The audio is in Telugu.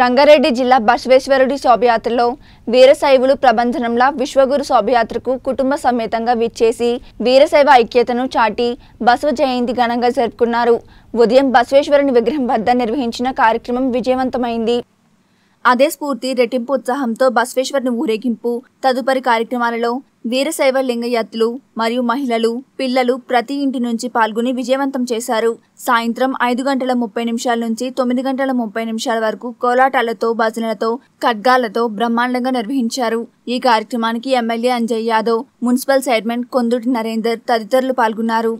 రంగారెడ్డి జిల్లా బసవేశ్వరుడి శోభయాత్రలో వీరశైవులు ప్రబంధనంలా విశ్వగురు శోభయాత్రకు కుటుంబ సమేతంగా విచ్చేసి వీరశైవ ఐక్యతను చాటి బసవ జయంతి ఘనంగా జరుపుకున్నారు. ఉదయం బసవేశ్వరుని విగ్రహం వద్ద నిర్వహించిన కార్యక్రమం విజయవంతమైంది. అదే స్ఫూర్తి రెట్టింపు ఉత్సాహంతో బసవేశ్వరుని ఊరేగింపు తదుపరి కార్యక్రమాలలో వీరశైవ లింగయాత్రులు మరియు మహిళలు పిల్లలు ప్రతి ఇంటి నుంచి పాల్గొని విజయవంతం చేశారు. సాయంత్రం ఐదు గంటల ముప్పై నిమిషాల నుంచి తొమ్మిది గంటల ముప్పై నిమిషాల వరకు కోలాటాలతో భజనలతో ఖడ్గాలతో బ్రహ్మాండంగా నిర్వహించారు. ఈ కార్యక్రమానికి MLA Anjay Yadav municipal chairman Konduti Narender తదితరులు పాల్గొన్నారు.